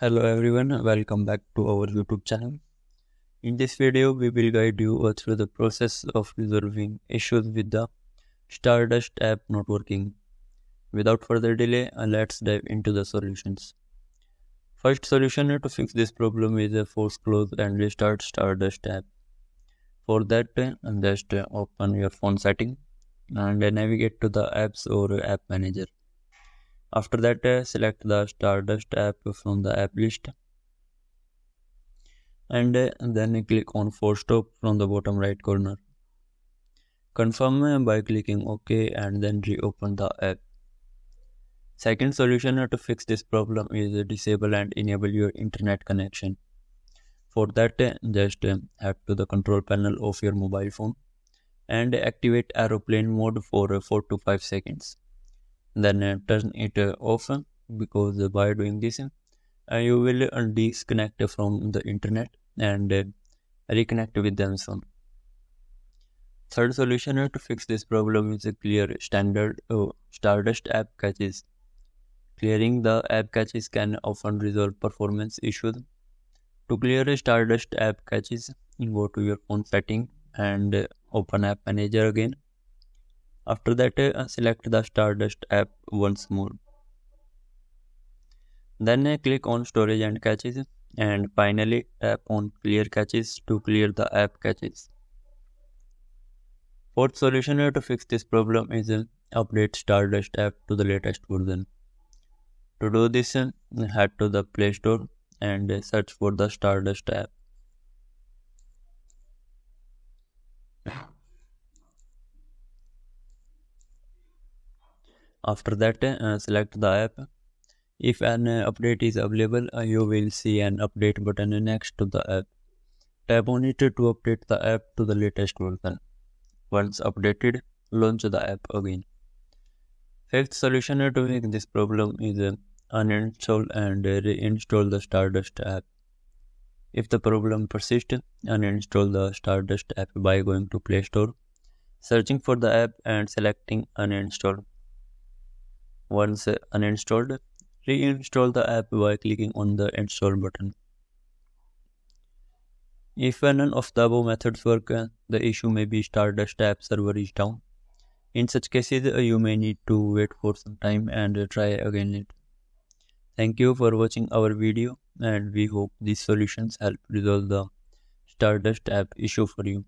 Hello everyone, welcome back to our YouTube channel. In this video, we will guide you through the process of resolving issues with the Stardust app not working. Without further delay, uh, let's dive into the solutions. First solution to fix this problem is a force close and restart Stardust app. For that, uh, just open your phone setting and navigate to the apps or app manager. After that, uh, select the Stardust app from the app list and uh, then click on Force Stop from the bottom right corner. Confirm uh, by clicking OK and then reopen the app. Second solution uh, to fix this problem is disable and enable your internet connection. For that, uh, just um, head to the control panel of your mobile phone and activate aeroplane mode for 4 to 5 seconds then uh, turn it uh, off uh, because uh, by doing this uh, you will uh, disconnect from the internet and reconnect with them soon. Third solution to fix this problem is a clear standard stardust app caches clearing the app caches can often resolve performance issues. To clear stardust app caches go to your phone setting and open app manager again after that, uh, select the Stardust app once more. Then uh, click on Storage and Caches and finally tap on Clear Caches to clear the app caches. Fourth solution to fix this problem is uh, update Stardust app to the latest version. To do this, uh, head to the Play Store and uh, search for the Stardust app. After that, uh, select the app. If an uh, update is available, uh, you will see an update button next to the app. Tap on it to update the app to the latest version. Once updated, launch the app again. Fifth solution to fix this problem is uh, uninstall and reinstall the Stardust app. If the problem persists, uninstall the Stardust app by going to Play Store, searching for the app and selecting uninstall. Once uninstalled, reinstall the app by clicking on the install button. If none of the above methods work, the issue may be Stardust app server is down. In such cases, you may need to wait for some time and try again it. Thank you for watching our video and we hope these solutions help resolve the Stardust app issue for you.